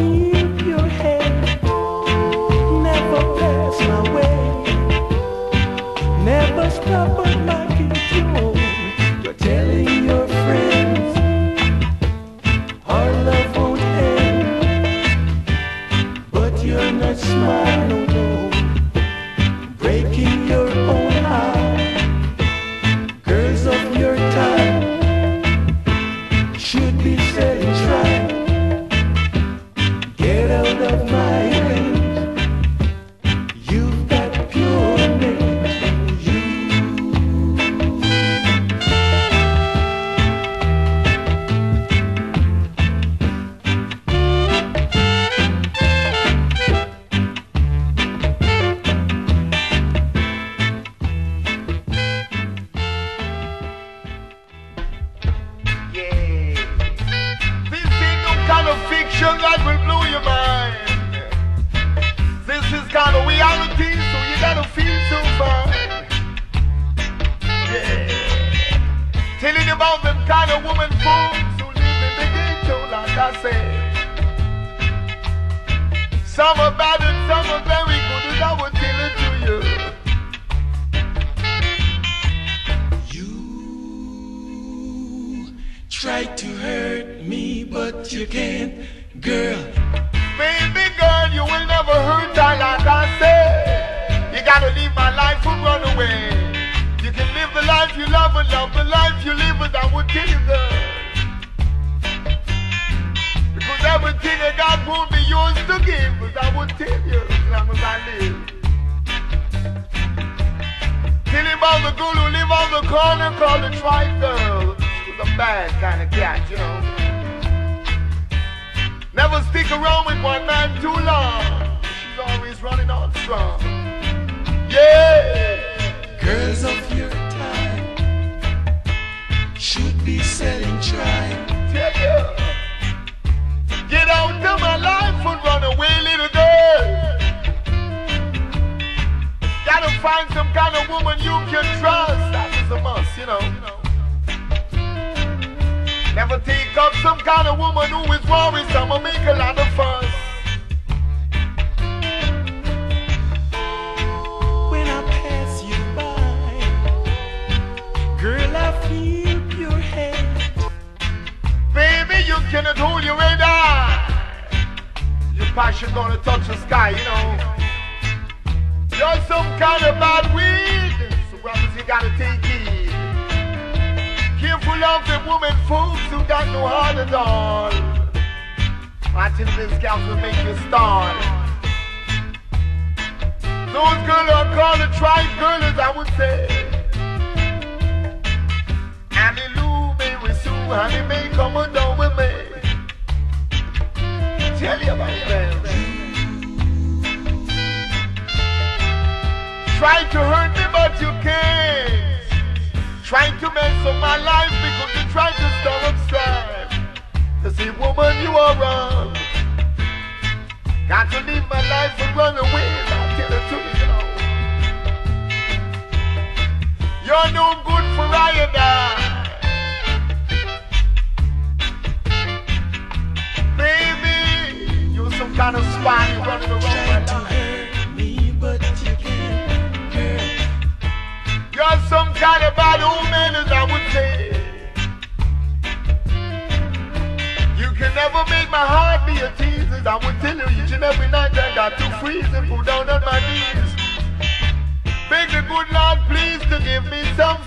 you. Fiction that will blow your mind. This is kind of reality, so you gotta feel so fine. Yeah. Telling about them kind of woman folks who live in the ghetto, like I said. Some are bad and some are very good, and I will tell it to you. You try to hurt me, but you can't, girl. Baby girl, you will never hurt I like I said. You gotta leave my life and run away. You can live the life you love and love the life you live, and I would tell you, girl. Because everything I got won't be yours to give, but I would tell you as long as I live. Tell him about the girl who live on the corner called the tripe girl. She was a bad kind of cat, you know. Never stick around with one man too long. She's always running on strong. Yeah. Girls of your time should be selling try. Tell you. Get out of my life and run away, little girl. Gotta find some kind of woman you can trust. That is a must, you know. Never take up some kind of woman who is worrisome or make a lot of fuss. When I pass you by, girl, I feel your head. Baby, you cannot hold your head high. Your passion gonna touch the sky, you know. You're some kind of bad weed, so brothers, of the woman folks who got no heart at all. Watching this scouts will make you start. Those girls are called the tripe girls, I would say. Annie Lou, Mary Sue, honey, may come on down with me. Tell you about them. Try to hurt me, but you can't. Trying to mess up my life because you try to stir up strife. To say, woman, you are wrong. Got to leave my life and run away. I'll tell it to you, you know. You're no good for I and Baby, you're some kind of spy running around my life. Some kind of bad woman, as I would say. You can never make my heart be a tease, as I would tell you each and every night I got to freeze and pull down on my knees. Beg the good Lord, please, to give me some